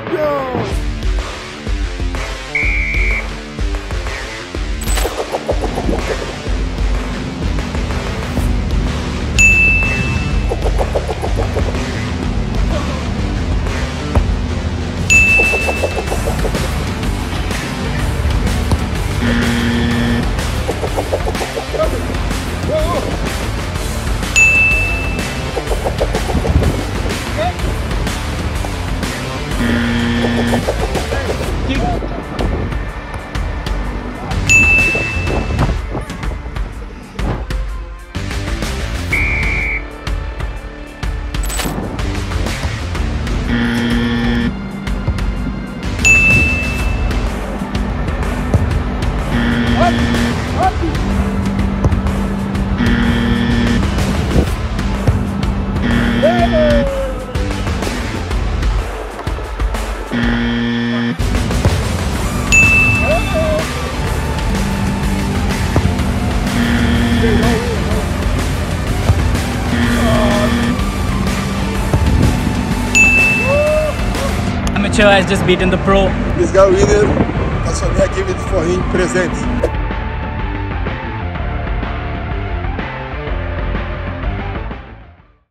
champion! Amateur has just beaten the pro. This guy That's our new given for.